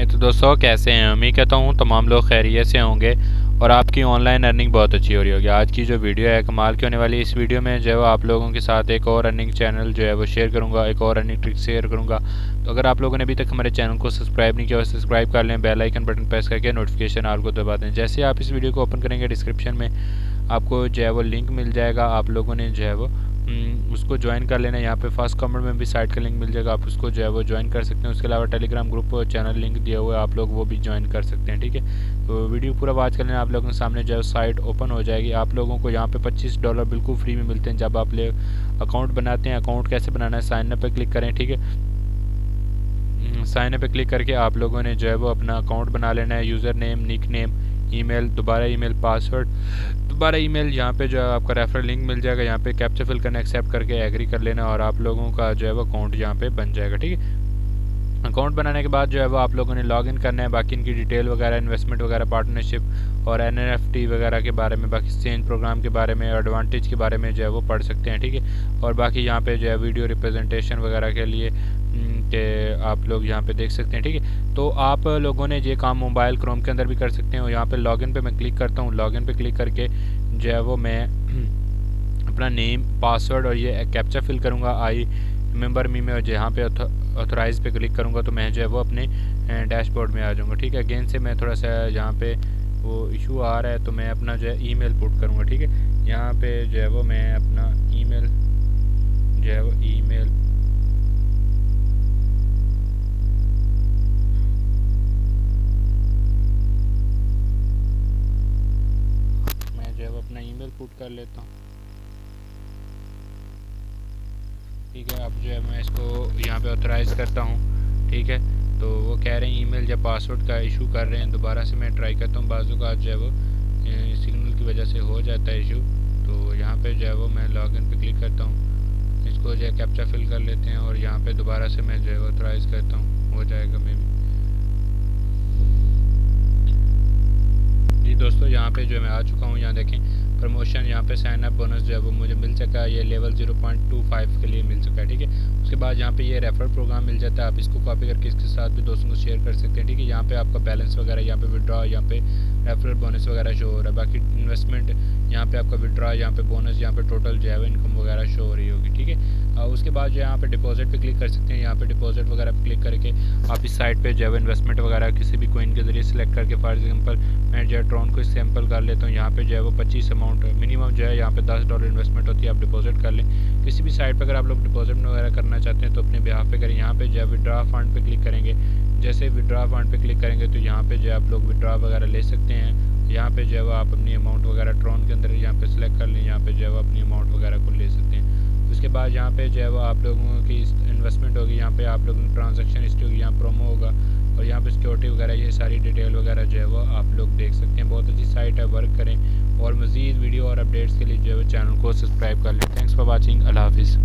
हैं तो दोस्तों, कैसे हैं? उम्मीद कहता हूँ तमाम लोग खैरियत से होंगे और आपकी ऑनलाइन अर्निंग बहुत अच्छी हो रही होगी। आज की जो वीडियो है, कमाल की होने वाली इस वीडियो में जो है आप लोगों के साथ एक और अर्निंग चैनल जो है वो शेयर करूँगा, एक और अर्निंग ट्रिक शेयर करूँगा। तो अगर आप लोगों ने अभी तक हमारे चैनल को सब्सक्राइब नहीं किया सब्सक्राइब कर लें बेल आइकन बटन प्रेस करके नोटिफिकेशन आल को दबा दें। जैसे आप इस वीडियो को ओपन करेंगे डिस्क्रिप्शन में आपको जो है वो लिंक मिल जाएगा, आप लोगों ने जो है वो उसको ज्वाइन कर लेना। यहाँ पे फ़र्स्ट कमेंट में भी साइट का लिंक मिल जाएगा। आप उसको जो है वो ज्वाइन कर सकते हैं। उसके अलावा टेलीग्राम ग्रुप चैनल लिंक दिया हुआ है। आप लोग वो भी ज्वाइन कर सकते हैं, ठीक है? तो वीडियो पूरा वाच कर लेना। आप लोगों के सामने जो है साइट ओपन हो जाएगी। आप लोगों को यहाँ पे 25 डॉलर बिल्कुल फ्री में मिलते हैं। जब आप ले अकाउंट बनाते हैं अकाउंट कैसे बनाना है साइन अप पर क्लिक करें, ठीक है? साइन पर क्लिक करके आप लोगों ने जो है वो अपना अकाउंट बना लेना है। User name nick name email दोबारा ईमेल पासवर्ड दोबारा ईमेल यहाँ पे जो आपका रेफरल लिंक मिल जाएगा, यहाँ पे कैप्चर फिल करना एक्सेप्ट करके एग्री कर लेना और आप लोगों का जो है वो अकाउंट यहाँ पे बन जाएगा, ठीक है? अकाउंट बनाने के बाद जो है वो आप लोगों ने लॉगिन करना है, बाकी इनकी डिटेल वगैरह इन्वेस्टमेंट वगैरह पार्टनरशिप और एनएनएफटी वगैरह के बारे में, बाकी एक्सचेंज प्रोग्राम के बारे में एडवांटेज के बारे में जो है वो पढ़ सकते हैं, ठीक है? और बाकी यहाँ पे जो है वीडियो रिप्रेजेंटेशन वगैरह के लिए कि आप लोग यहाँ पे देख सकते हैं, ठीक है? तो आप लोगों ने ये काम मोबाइल क्रोम के अंदर भी कर सकते हैं और यहाँ पे लॉगिन पे मैं क्लिक करता हूँ। लॉगिन पे क्लिक करके जो है वो मैं अपना नेम पासवर्ड और ये कैप्चा फिल करूँगा। आई मेंबर मी में जहाँ पे ऑथोराइज पे क्लिक करूँगा तो मैं जो है वो अपने डैशबोर्ड में आ जाऊँगा, ठीक है? अगेन से मैं थोड़ा सा यहाँ पे वो इशू आ रहा है तो मैं अपना जो है ईमेल पुट करूँगा, ठीक है? यहाँ पे जो है वो मैं अपना ईमेल जो है वो ईमेल ईमेल पुट कर लेता हूँ। ठीक है, अब जो है मैं इसको यहाँ पे ऑथराइज़ करता हूँ। ठीक है तो वो कह रहे हैं ईमेल या पासवर्ड का इशू कर रहे हैं, दोबारा से मैं ट्राई करता हूँ, बाजू का जो है वो सिग्नल की वजह से हो जाता है इशू तो यहाँ पे जो है वो मैं लॉगिन पे क्लिक करता हूँ। इसको जो है कैप्चा फिल कर लेते हैं और यहाँ पे दोबारा से मैं जो है ऑथराइज़ करता हूँ। हो जाएगा मे भी जी दोस्तों, यहाँ पे जो मैं आ चुका हूँ। यहाँ देखें प्रमोशन यहाँ पे साइन अप बोनस जो है वो मुझे मिल चुका है ये level zero point two five के लिए मिल चुका है ठीक है उसके बाद यहाँ पे ये रेफर प्रोग्राम मिल जाता है आप इसको कॉपी करके इसके साथ भी दोस्तों को शेयर कर सकते हैं ठीक है यहाँ पे आपका बैलेंस वगैरह यहाँ पे विड्रॉ यहाँ पे रेफरल बोनस वगैरह शो हो रहा है बाकी इन्वेस्टमेंट यहाँ पे आपका विड्रॉ यहाँ पे बोनस यहाँ पे टोटल जो है इनकम वगैरह शो हो रही होगी ठीक है उसके बाद जो है यहाँ पे डिपॉजिट पे क्लिक कर सकते हैं यहाँ पे डिपॉजिट वगैरह पे क्लिक करके आप इस साइट पे जो है इन्वेस्टमेंट वगैरह किसी भी कोइन के ज़रिए सेलेक्ट करके फॉर एग्ज़ाम्पल मैं जो है ट्रॉन को सैंपल कर लेता हूँ यहाँ पे जो है वो पच्चीस अमाउंट मिनिमम जो है, यहाँ पे दस डॉलर इन्वेस्टमेंट होती है, आप डिपॉजिट कर लें। किसी भी साइट पर अगर आप लोग डिपॉजिट वगैरह करना चाहते हैं तो अपने बिहार पे करें। यहाँ पे जो है विड्रा फंड पे क्लिक करेंगे। जैसे विड्रा फंड पे क्लिक करेंगे तो यहाँ पे जो है, आप लोग विड्रा वगैरह ले सकते हैं। यहाँ पे जो है, वो आप अपनी अमाउंट वगैरह ट्रॉन के अंदर यहाँ पे सिलेक्ट कर लें। यहाँ पे जो है, वो अपनी अमाउंट वगैरह को ले सकते हैं। उसके बाद यहाँ पे जो है, वो आप लोगों की इन्वेस्टमेंट होगी। यहाँ पे आप लोगों की ट्रांजेक्शन हिस्ट्री होगी। यहाँ प्रोमो होगा। और यहाँ पे सिक्योरिटी वगैरह, ये सारी डिटेल वगैरह जो है वो आप लोग देख सकते हैं। बहुत अच्छी साइट है वर्क करें और मज़ीद वीडियो और अपडेट्स के लिए जो है चैनल को सब्सक्राइब कर लें। थैंक्स फॉर वॉचिंग अल्लाह हाफिज़